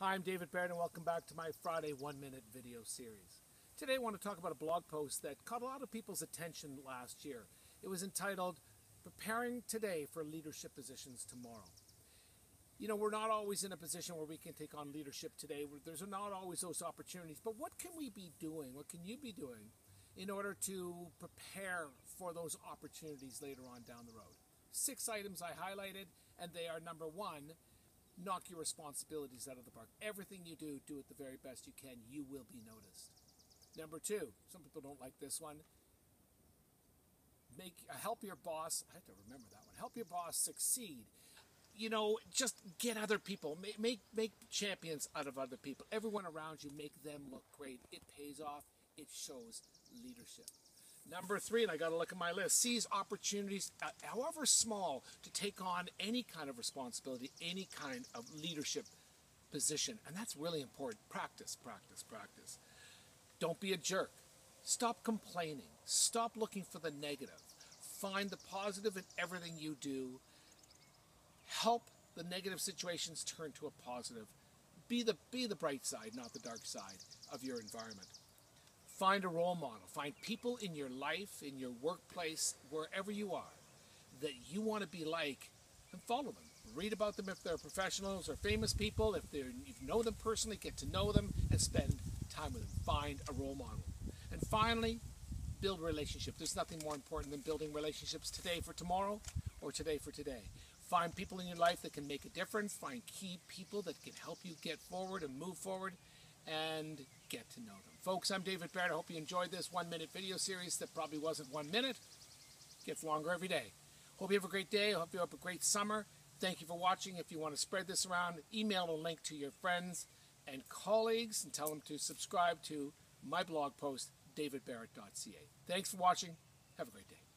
Hi, I'm David Barrett, and welcome back to my Friday one minute video series. Today, I want to talk about a blog post that caught a lot of people's attention last year. It was entitled Preparing Today for Leadership Positions Tomorrow. You know, we're not always in a position where we can take on leadership today. There's not always those opportunities. But what can we be doing? What can you be doing in order to prepare for those opportunities later on down the road? Six items I highlighted, and they are number one, knock your responsibilities out of the park. Everything you do, do it the very best you can. You will be noticed. Number two, some people don't like this one. Make uh, help your boss. I have to remember that one. Help your boss succeed. You know, just get other people. Make make make champions out of other people. Everyone around you, make them look great. It pays off. It shows leadership. Number three, and I got to look at my list, seize opportunities, uh, however small, to take on any kind of responsibility, any kind of leadership position. And that's really important. Practice, practice, practice. Don't be a jerk. Stop complaining. Stop looking for the negative. Find the positive in everything you do. Help the negative situations turn to a positive. Be the, be the bright side, not the dark side of your environment. Find a role model. Find people in your life, in your workplace, wherever you are, that you want to be like and follow them. Read about them if they're professionals or famous people. If you know them personally, get to know them and spend time with them. Find a role model. And finally, build relationships. There's nothing more important than building relationships today for tomorrow or today for today. Find people in your life that can make a difference. Find key people that can help you get forward and move forward and get to know them. Folks, I'm David Barrett. I hope you enjoyed this one minute video series that probably wasn't one minute. Gets longer every day. Hope you have a great day. Hope you have a great summer. Thank you for watching. If you want to spread this around, email a link to your friends and colleagues and tell them to subscribe to my blog post, davidbarrett.ca. Thanks for watching. Have a great day.